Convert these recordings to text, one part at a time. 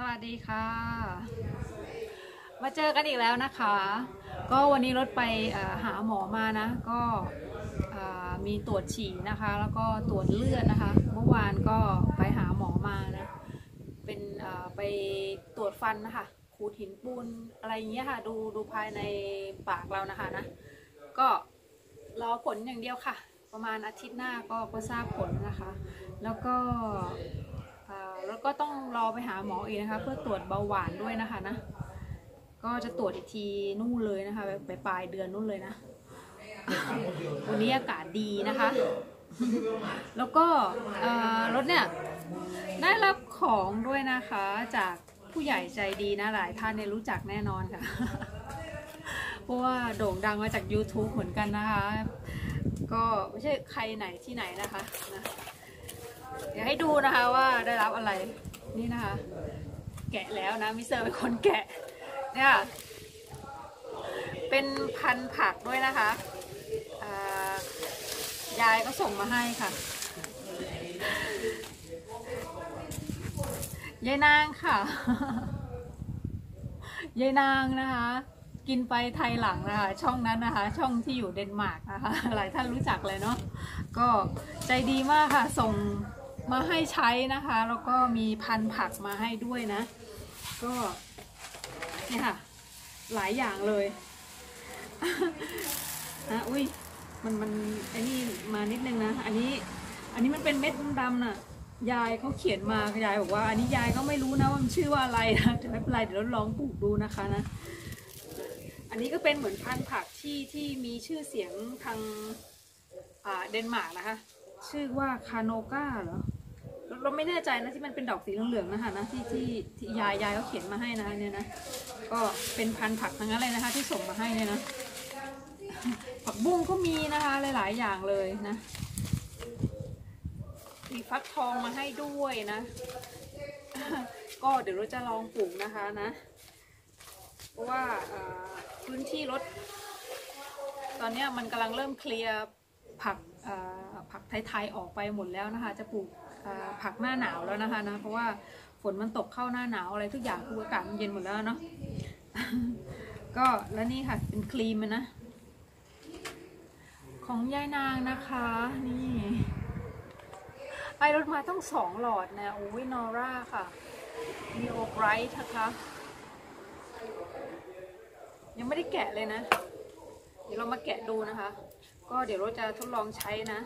สวัสดีค่ะ มาเจอกันอีกแล้วนะคะ ก็วันนี้รถไปหาหมอมานะ ก็มีตรวจฉี่นะคะ แล้วก็ตรวจเลือดนะคะ เมื่อวานก็ไปหาหมอมานะ เป็นไปตรวจฟันนะคะ ขูดหินปูนอะไรอย่างเงี้ยค่ะ ดูดูภายในปากเรานะคะนะ ก็รอผลอย่างเดียวค่ะ ประมาณอาทิตย์หน้าก็ก็ทราบผลนะคะ แล้วก็ แล้วก็ต้องรอไปหาหมออีกนะคะ เพื่อตรวจเบาหวานด้วยนะคะนะ ก็จะตรวจอีกทีนู่นเลยนะคะไปปลายเดือนนู่นเลยนะ วันนี้อากาศดีนะคะ แล้วก็รถเนี่ยได้รับของด้วยนะคะ จากผู้ใหญ่ใจดีนะหลายท่านเนี่ยรู้จักแน่นอนค่ะ เพราะว่าโด่งดังมาจาก YouTube เหมือนกันนะคะ ก็ไม่ใช่ใครไหนที่ไหนนะคะนะ เดี๋ยวให้ดูนะคะว่าได้รับอะไรนี่นะคะ แกะแล้วนะมิเตอร์เป็นคนแกะเนี่ยเป็นพันผักด้วยนะคะยายก็ส่งมาให้ค่ะยายนางค่ะยายนางนะคะ กินไปไทยหลังนะคะ ช่องนั้นนะคะ ช่องที่อยู่เดนมาร์กนะคะ หลายท่านรู้จักเลยเนาะก็ใจดีมากค่ะ ส่ง มาให้ใช้นะคะ แล้วก็มีพันธุ์ผักมาให้ด้วยนะ ก็เนี่ยค่ะ หลายอย่างเลยนะอุ้ยมันมันไอ้นี่มานิดนึงนะ อันนี้อันนี้มันเป็นเม็ดดำๆน่ะ ยายเขาเขียนมายายบอกว่า อันนี้ยายก็ไม่รู้นะว่ามันชื่อว่าอะไรนะแต่ไม่เป็นไรเดี๋ยวเราลองปลูกดูนะคะนะ อันนี้ก็เป็นเหมือนพันธุ์ผักที่ที่มีชื่อเสียงทางเดนมาร์กนะคะ ชื่อว่าคาโนกาเหรอ เราไม่แน่ใจนะที่มันเป็นดอกสีเหลืองๆนะคะนะที่ที่ที่ยายยายเขาเขียนมาให้นะเนี่ยนะก็เป็นพันธุ์ผักทั้งนั้นเลยนะคะ ที่ส่งมาให้เนี่ยนะผักบุ้งก็มีนะคะหลายๆอย่างเลยนะ มีฟักทองมาให้ด้วยนะ ก็เดี๋ยวเราจะลองปลูกนะคะนะ เพราะว่าพื้นที่รถ ตอนนี้มันกำลังเริ่มเคลียร์ผักผักไทยๆออกไปหมดแล้วนะคะ จะปลูก ผักหน้าหนาวแล้วนะคะนะเพราะว่าฝนมันตกเข้าหน้าหนาวอะไรทุกอย่างคืออากาศมันเย็นหมดแล้วเนาะก็แล้วนี่ค่ะเป็นครีมนนะ ของยายนางนะคะ นี่ไปรถมาต้องสองหลอดนะโอ้ยนอร่าค่ะ มีโอไบรท์นะคะยังไม่ได้แกะเลยนะ เดี๋ยวเรามาแกะดูนะคะ ก็เดี๋ยวเราจะทดลองใช้นะ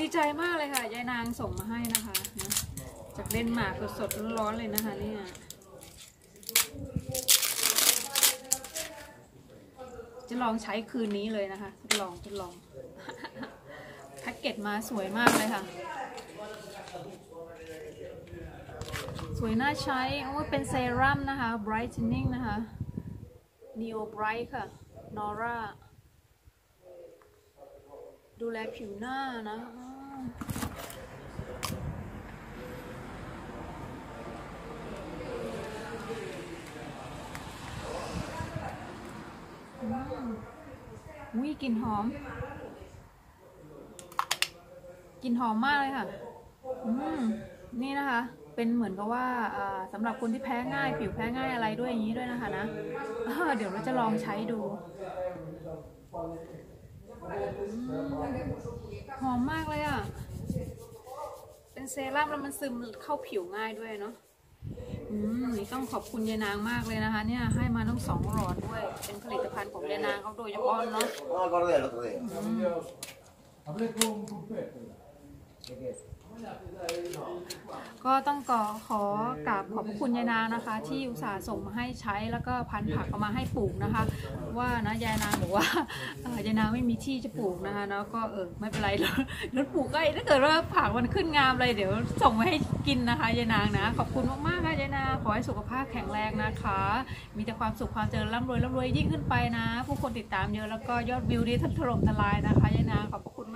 ดีใจมากเลยค่ะ ยายนางส่งมาให้นะคะ จากเดนมาร์กสดๆร้อนๆเลยนะคะเนี่ยจะลองใช้คืนนี้เลยนะคะทดลองทดลองแพ็กเกจมาสวยมากเลยค่ะ สวยน่าใช้โอ้เป็นเซรั่มนะคะ brightening นะคะ neo bright ค่ะ nora ดูแลผิวหน้านะอุ้ยกลิ่นหอมกลิ่นหอมมากเลยค่ะ อืม นี่นะคะ เป็นเหมือนกับว่าอ่าสำหรับคนที่แพ้ง่าย ผิวแพ้ง่ายอะไรด้วยอย่างนี้ด้วยนะคะนะ เดี๋ยวเราจะลองใช้ดู หอมมากเลยอะ เป็นเซรั่มแล้วมันซึมเข้าผิวง่ายด้วยเนาะอืมนี่ต้องขอบคุณยายนางมากเลยนะคะ เนี่ยให้มาต้องสองหลอดด้วย เป็นผลิตภัณฑ์ของยายนางเขาโดยเฉพาะเนาะ No, el gordo del otro día. Hablé con un Pepe. ก็ต้องขอขอกราบขอบพระคุณยายนางนะคะ ที่อุตส่าห์ส่งมาให้ใช้แล้วก็พันธุ์ผักเอามาให้ปลูกนะคะ ว่านะยายนางบอกว่าเอ่อยายนางไม่มีที่จะปลูกนะคะแล้วก็เออไม่เป็นไรแล้วรถปลูกก็ถ้าเกิดว่าผักมันขึ้นงามเลยเดี๋ยวส่งมาให้กินนะคะยายนางนะ ขอบคุณมากๆค่ะยายนางขอให้สุขภาพแข็งแรงนะคะ มีแต่ความสุขความเจริญร่ำรวยร่ำรวยยิ่งขึ้นไปนะ ผู้คนติดตามเยอะแล้วก็ยอดวิวดีถล่มทลายนะคะยายนางขอบพระคุณ